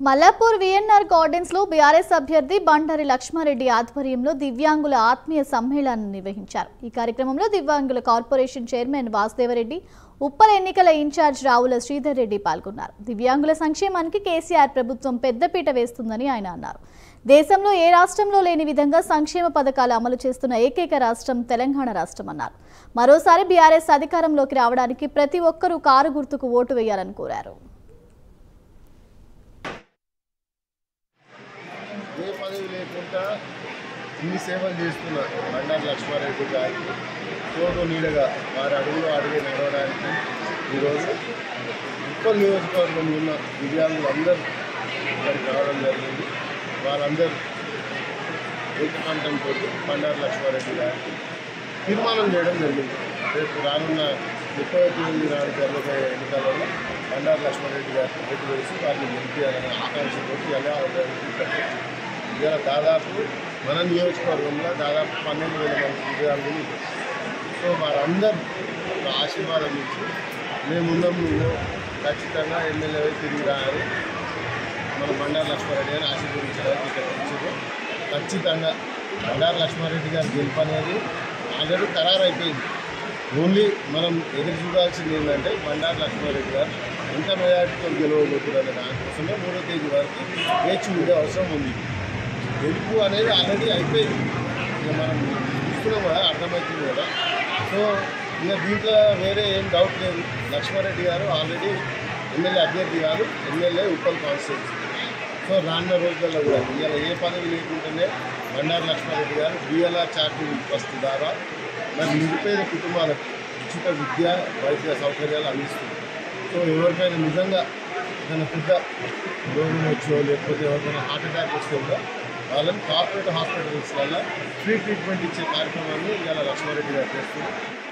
Mallapur VNR గార్డెన్స్లో BRS అభ్యర్థి బండారి లక్ష్మారెడ్డి ఆధ్వర్యంలో దివ్యాంగుల ఆత్మీయ సమ్మేళనం నిర్వహించారు. ఈ కార్యక్రమంలో దివ్యాంగుల కార్పొరేషన్ చైర్మన్ వాసుదేవరెడ్డి ఉప్పల్ ఎన్నికల ఇన్ఛార్జ్ రావుల శ్రీధర్ రెడ్డి పాల్గొన్నారు. దివ్యాంగుల సంక్షేమానికి కేసీఆర్ ప్రభుత్వం పెద్దపీట వేస్తుందని ఆయన అన్నారు. దేశంలో ఏ రాష్ట్రంలో లేని విధంగా సంక్షేమ పథకాలు అమలు చేస్తున్న ఏకైక రాష్ట్రం తెలంగాణ రాష్ట్రం అన్నారు. మరోసారి బీఆర్ఎస్ అధికారంలోకి రావడానికి ప్రతి ఒక్కరూ కారు గుర్తుకు ఓటు వేయాలని కోరారు. ఏ లేకుండా ఇన్ని సేవలు చేస్తున్న బండారు లక్ష్మారెడ్డి గారికి తోడు నీడగా వారి అడుగులో అడుగు నడవడానికి ఈరోజు ఉప్పల్ నియోజకవర్గంలో ఉన్న దివ్యాంగులు అందరూ ఇక్కడికి రావడం జరిగింది. వాళ్ళందరూ ఏకకంఠంతో బండారు లక్ష్మారెడ్డి గారికి తీర్మానం చేయడం జరిగింది. రేపు రానున్న ముప్పై తొమ్మిది నాడు జరగబోయే ఎన్నికలలో బండారు లక్ష్మారెడ్డి గారికి ఓటు వేసి వారిని గెలిపించాలనే ఆకాంక్షతో ఎలా ఇవాళ దాదాపు మన నియోజకవర్గంలో దాదాపు పన్నెండు వేల మంది విద్యార్థులు సో వారందరూ ఒక ఆశీర్వాదం ఇచ్చి మేమున్నాం నువ్వు ఖచ్చితంగా ఎమ్మెల్యే తిరిగి రాని మన బండారు లక్ష్మారెడ్డి గారిని ఆశీర్వదించడానికి ఇక్కడ వచ్చారు ఖచ్చితంగా బండారు లక్ష్మారెడ్డి గారి గెలుపు అనేది ఆల్రెడీ ఖరారైపోయింది. ఓన్లీ మనం ఎదురు చూడాల్సింది ఏంటంటే బండారు లక్ష్మారెడ్డి గారు ఎంత మెజార్టీతో గెలవబోతున్నారు దానికోసమే మూడో తేదీ వరకు వేచి ఉండే అవసరం ఉంది. గెలుపు అనేది ఆల్రెడీ అయిపోయింది. ఇక మనం చూస్తున్నాం కదా అర్థమవుతుంది కదా. సో ఇక దీంట్లో వేరే ఏం డౌట్ లేదు. లక్ష్మారెడ్డి గారు ఆల్రెడీ ఎమ్మెల్యే అభ్యర్థి గారు ఎమ్మెల్యే ఉప్పల్ కాన్స్టిట్యూన్సీ సో రానున్న రోజుల్లో కూడా ఇవాళ ఏ పదవి లేకుంటేనే బండారు లక్ష్మారెడ్డి గారు బిఎల్ఆర్ చార్జింగ్ వస్తు ద్వారా మరి నిరుపేద కుటుంబాలకు ఉచిత విద్య వైద్య సౌకర్యాలు అందిస్తుంది సో ఎవరికైనా నిజంగా ఏదైనా పెద్ద రోగం వచ్చో లేకపోతే ఎవరికైనా హార్ట్ అటాక్ వస్తే కూడా వాళ్ళని కార్పొరేట్ హాస్పిటల్స్లలో ఫ్రీ ట్రీట్మెంట్ ఇచ్చే కార్యక్రమాన్ని ఇవాళ లక్ష్మారెడ్డి గారు చేస్తున్నారు.